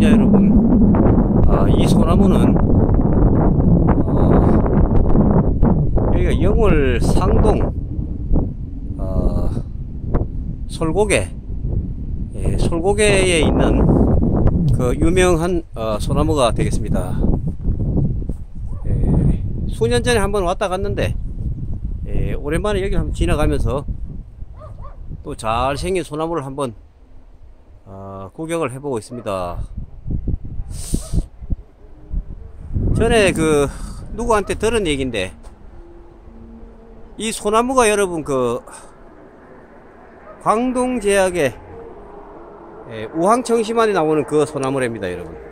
여러분 아, 이 소나무는 어, 여기가 영월 상동 어, 솔고개 예, 솔고개에 있는 그 유명한 어, 소나무가 되겠습니다 예, 수년 전에 한번 왔다 갔는데 예, 오랜만에 여기 한번 지나가면서 또 잘생긴 소나무를 한번 어, 구경을 해보고 있습니다. 전에 그 누구한테 들은 얘기인데 이 소나무가 여러분 그 광동제약의 예, 우황청심안에 나오는 그 소나무랍니다 여러분